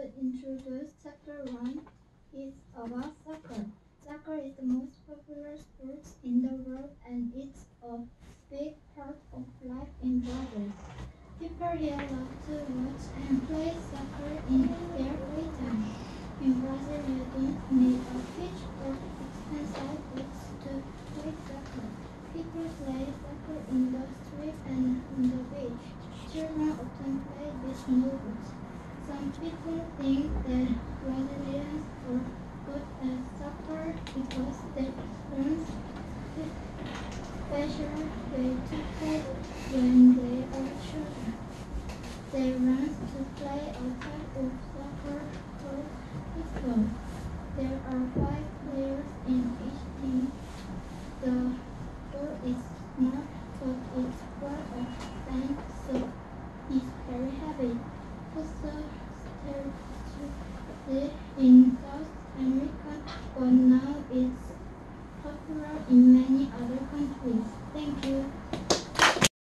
introduce Chapter 1 is about soccer. Soccer is the most popular sport in the world and it's a big part of life in Brazil. People here love to watch and play soccer in their free time. In Brazil, you don't need a pitch or expensive boots to play soccer. People play soccer in the street and on the beach. Children often play with movements. Some people think that Brazilians are good uh, at soccer because they learn special way to play when they are children. They learn to play a type of soccer called futsal. There are five players in each team. The ball is small, but it's full of sand, so it's very heavy. Futsal in South America, but now it's popular in many other countries. Thank.